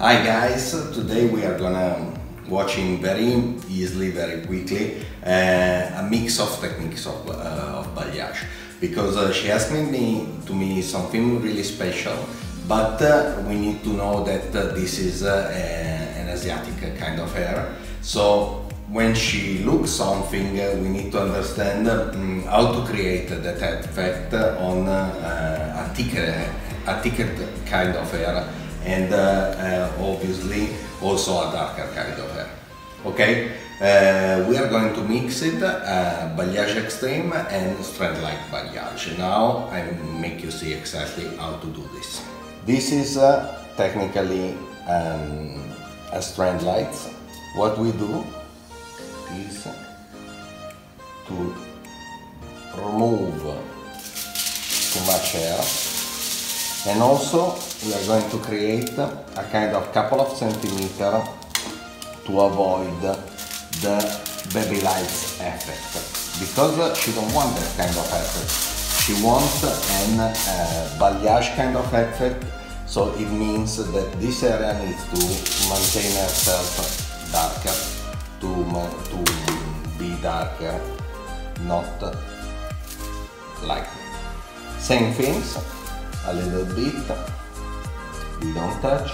Hi guys, today we are gonna watching very easily, very quickly uh, a mix of techniques of, uh, of balayage. Because uh, she asked me to me something really special but uh, we need to know that uh, this is uh, an Asiatic kind of hair. So when she looks something we need to understand um, how to create that effect on a thicker, a thicker kind of hair and uh, uh, obviously also a darker kind of hair. Okay, uh, we are going to mix it, balayage extreme and strand light balayage. Now I make you see exactly how to do this. This is technically um, a strand light. What we do is to remove too much hair and also we are going to create a kind of couple of centimeter to avoid the baby lights effect. Because she don't want that kind of effect. She wants an uh, balayage kind of effect. So it means that this area needs to maintain herself darker to, to be darker not like same things a little bit. We don't touch.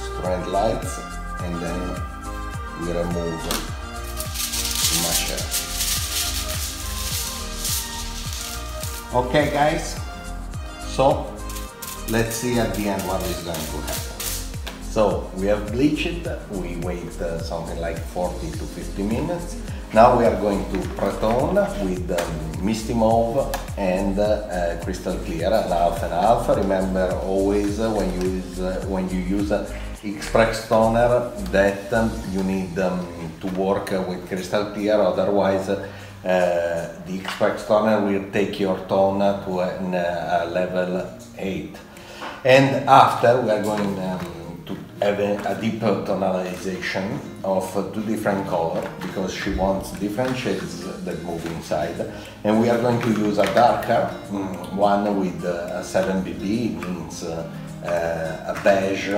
Strand lights and then we remove the masher okay guys. So let's see at the end what is going to happen. So we have bleached. We wait uh, something like 40 to 50 minutes now we are going to pre-tone with um, Misty Mauve and uh, Crystal Clear, an half and half. Remember always uh, when you use, uh, when you use uh, Express toner that um, you need um, to work uh, with Crystal Clear, otherwise uh, the Express toner will take your tone to a, a level 8. And after we are going um, have a, a deeper tonalization of two different colors because she wants different shades that move inside. And we are going to use a darker mm, one with a 7 BB means uh, uh, a beige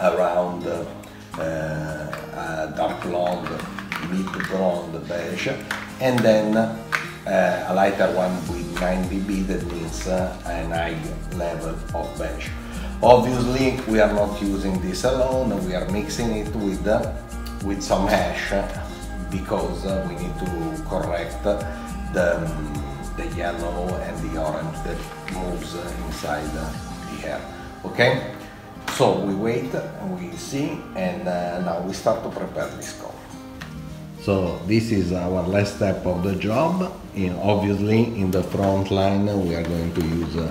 around uh, a dark blonde mid blonde beige and then uh, a lighter one with 9 BB that means uh, a high level of beige Obviously we are not using this alone, we are mixing it with, uh, with some ash because uh, we need to correct the, the yellow and the orange that moves inside the hair. Okay? So we wait, and we see, and uh, now we start to prepare this color. So this is our last step of the job. Obviously in the front line we are going to use a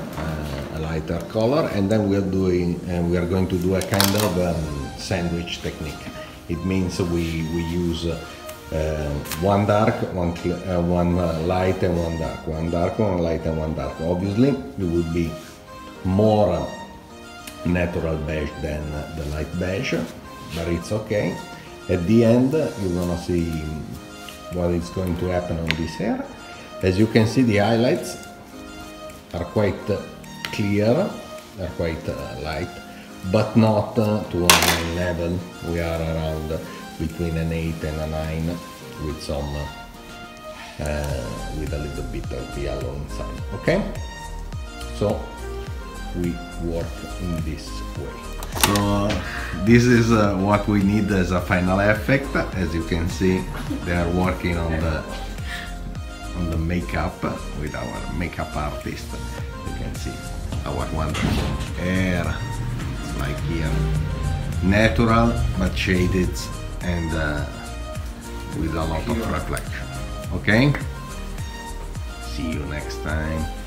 lighter color and then we are doing uh, we are going to do a kind of um, sandwich technique. It means we, we use uh, one dark, one, uh, one uh, light and one dark, one dark, one light and one dark. Obviously it will be more natural beige than the light beige, but it's okay. At the end, you're gonna see what is going to happen on this hair. As you can see, the highlights are quite clear, are quite uh, light, but not uh, to a 9 level. We are around between an 8 and a 9 with some, uh, with a little bit of yellow inside, okay? So, we work in this way. So this is uh, what we need as a final effect. As you can see, they are working on the makeup with our makeup artist. You can see our wonderful hair. It's like here, natural but shaded and uh, with a lot of reflection. Okay. See you next time.